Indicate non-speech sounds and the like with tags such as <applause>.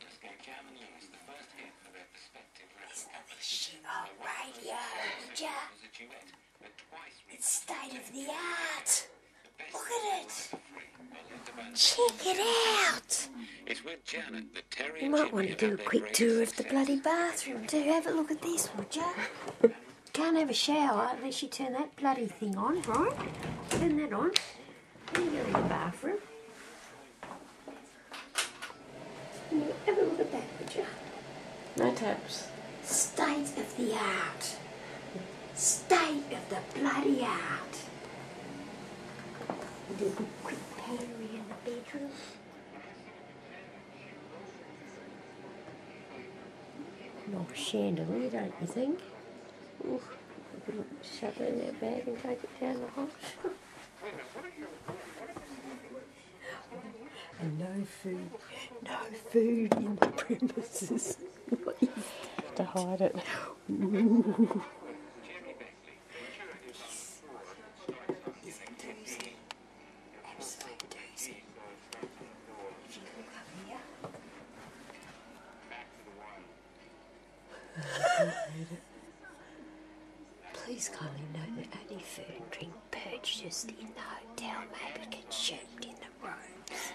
Jam and Lewis, the first hit for their respective record Listen to companies. this shit on radio, would ya? was a duet, but twice It's state of the art. Look at it. free. Well, Linda Van Check it out. It's with Janet, the Terry You might want to do a quick tour of the bloody bathroom too. Have a look at this, would ya? <laughs> Can't have a shower unless you turn that bloody thing on, right? Turn that on. Then you go in the bathroom. And you Have a look at that. No taps. State of the art. State of the bloody art. Do a good quick pottery in the bedroom. Nice chandelier, don't you think? Oof. Shove it in that bag and take it down the house. Food, no food in the premises. <laughs> To hide it. is a doozy. Absolute doozy. If you look up here. Please kindly note that only food and drink purchased in the hotel may be consumed in the rooms.